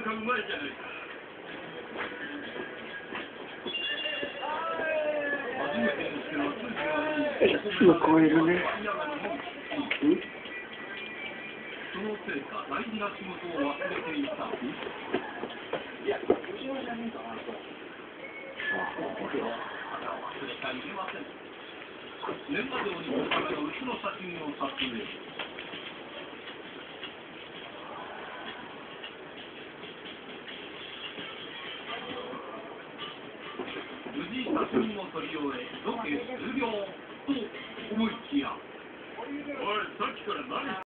んがうまいじゃないか。いつも超えるね。そのせいか大事な仕事を忘れていた。いや、後ろじゃねえかな、これ。あ、これは。年末に、このためのうちの写真を撮影。写真を撮り終え、ロケ終了と思いきや。おい、さっきから何